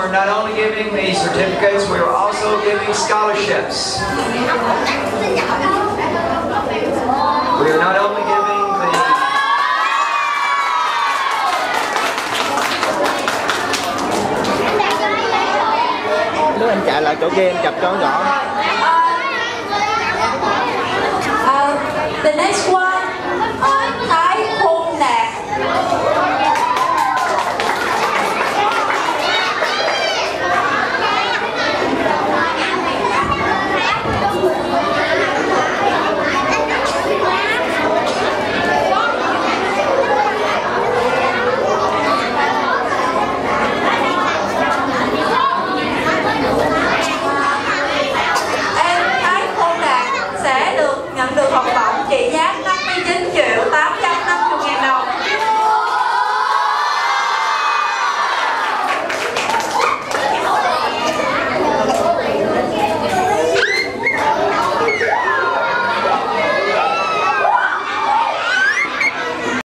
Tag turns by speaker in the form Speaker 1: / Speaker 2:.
Speaker 1: were not only giving the certificates, we were also giving scholarships. We were not only giving the
Speaker 2: Lúc anh chạy lại chỗ kia chập chó nhỏ.
Speaker 3: Uh, the next one